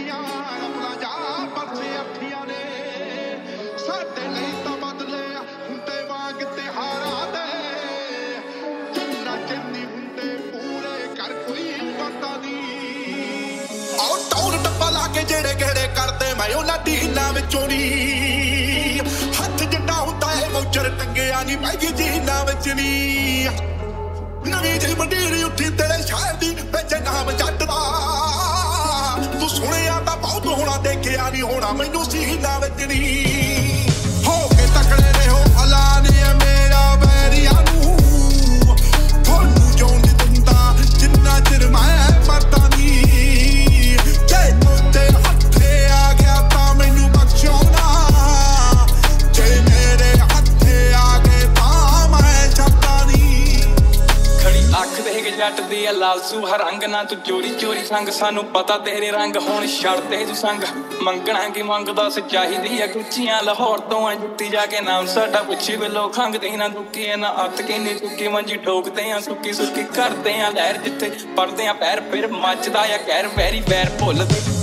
ਠੱਗੀਆਂ ਆਪਣਾ ਜਾ ਪਰਸੇ ਅੱਖੀਆਂ ਨੇ। ਸਾਡੇ ਲਈ ਤਾਂ ਬਦਲੇ ਹੁੰਦੇ ਵਾਂਗ ਤਿਹਾਰਾਂ ਦੇ। ਜਿੰਨਾ ਚੰਨੀ ਹੁੰਦੇ, ਪੂਰੇ ਕਰ ਕੋਈ ਪਤਾ ਨਹੀਂ ਆਉ ਟੌਰ ਟੱਪਾ ਲਾ ਕੇ ਜਿਹੜੇ ਕਿਹੜੇ ਕਰਦੇ, ਮੈਂ ਉਹਨਾਂ ਡੀਨਾਂ ਵਿੱਚੋਂ ਨਹੀਂ ਹੱਥ ਜਿੱਡਾ ਹੁੰਦਾ ਏ ਮੋਚਰ ਟੰਗਿਆ ਨਹੀਂ ਪੈਗੀ ਜੀਨਾਂ ਵਿੱਚ ਨਹੀਂ ਨਹੀਂ ਹੋਣਾ ਮੈਨੂੰ ਸੀਨਾ ਵਿੱਚ ਨਹੀਂ ਜੱਟ ਦੀ ਆ ਲਾਲਸੂ ਹਰੰਗ ਨਾ ਤੂੰ ਚੋਰੀ ਚੋਰੀ ਸੰਗ। ਸਾਨੂੰ ਪਤਾ ਤੇਰੇ ਰੰਗ ਹੁਣ ਛੱਡ ਦੇ ਤੂੰ ਸੰਗ। ਮੰਗਣਾ ਕੀ ਮੰਗਦਾ ਸੱਚਾਈ ਦੀ ਆ ਗੁੱਚੀਆਂ ਲਾਹੌਰ ਤੋਂ ਆ। ਜੁੱਤੀ ਜਾ ਕੇ ਨਾਮ ਸਾਡਾ ਪੁੱਛੀ ਵੇਲੋ ਖੰਗਦੇ ਨਾ ਦੁੱਕੀ ਨਾ ਅੱਤ ਕੇ ਨੀ ਚੁੱਕੀ ਮੰਜੀ ਠੋਕਦੇ ਆ, ਸੁੱਕੀ ਸੁੱਕੀ ਕਰਦੇ ਆ। ਲਹਿਰ ਜਿੱਥੇ ਪੜਦੇ ਆ, ਪੈਰ ਫਿਰ ਮੱਚਦਾ ਆ। ਕਹਿਰ ਵੈਰੀ ਵੈਰ ਭੁੱਲਦੇ।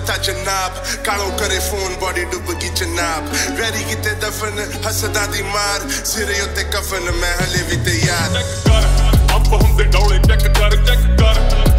ਕਾਲਾ ਕੁੜਤਾ ਜਨਾਬ ਕਾਲੋ ਕਰੇ ਫੋਨ ਬੋਡੀ ਡੁੱਬ ਗਈ ਜਨਾਬ ਵੈਰੀ ਕਿਤੇ ਦਫਨ ਹਸਦਾ ਦੀ ਮਾਰ ਸਿਰੇ ਉੱਤੇ ਕਫਨ ਮੈਂ ਹਲੇ ਵੀ ਤੇ ਯਾਰ ਚੈੱਕ ਕਰ ਅੰਬ ਹੁੰਦੇ ਡੌਲੇ ਚੈੱਕ ਕਰ ਚੈੱਕ ਕਰ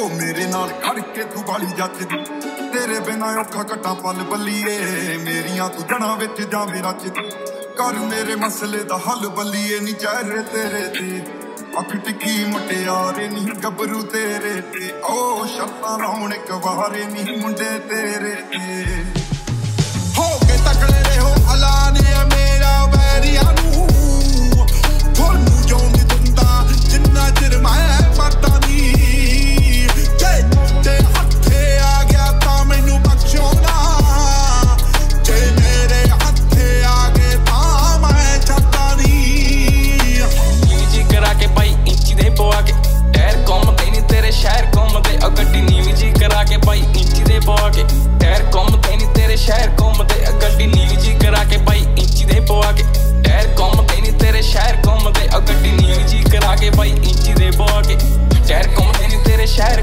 ਉਹ ਮੇਰੇ ਨਾਲ ਖੜ ਕੇ ਤੂੰ ਵਾਲੀ ਜੱਜਦੀ ਤੇਰੇ ਬਿਨਾ ਔਖਾ ਘਟਾ ਪਲ ਬੱਲੀਏ। ਮੇਰੀਆਂ ਤੂੰ ਜਣਾ ਵਿੱਚ ਜਾਵੇਂ ਰੱਜਦੀ ਕਰ ਮੇਰੇ ਮਸਲੇ ਦਾ ਹੱਲ ਬੱਲੀਏ ਨੀ ਚਿਹਰੇ ਤੇਰੇ ਤੇ। ਅੱਖ ਟਿੱਕੀ ਮੁਟਿਆਰੇ ਨੀ, ਗੱਭਰੂ ਤੇਰੇ ਤੇ। ਓ ਸ਼ਰਤਾਂ ਲਾਉਣ ਇੱਕ ਵਾਰੇ ਮੁੰਡੇ ਤੇਰੇ ਤੇ। ਤੇਰੇ ਸ਼ਹਿਰ ਘੁੰਮਦੇ ਆ ਗੱਡੀ ਨੀਵੀਂ ਜੀ ਕਰਾ ਕੇ ਭਾਈ, ਇੰਚੀ ਦੇ ਪਵਾ ਕੇ। ਟਾਇਰ ਘੁੰਮਦੇ ਨਹੀਂ ਤੇਰੇ ਸ਼ਹਿਰ ਘੁੰਮਦੇ ਆ ਗੱਡੀ ਨੀਵੀਂ ਜੀ ਕਰਾ ਕੇ ਭਾਈ, ਇੰਚੀ ਦੇ ਪਵਾ ਕੇ। ਟਾਇਰ ਘੁੰਮਦੇ ਨਹੀਂ ਤੇਰੇ ਸ਼ਹਿਰ ਘੁੰਮਦੇ ਆ ਗੱਡੀ ਨੀਵੀਂ ਜੀ ਕਰਾ ਕੇ ਭਾਈ, ਇੰਚੀ ਦੇ ਪਵਾ ਕੇ। ਟਾਇਰ ਘੁੰਮਦੇ ਨਹੀਂ ਤੇਰੇ ਸ਼ਹਿਰ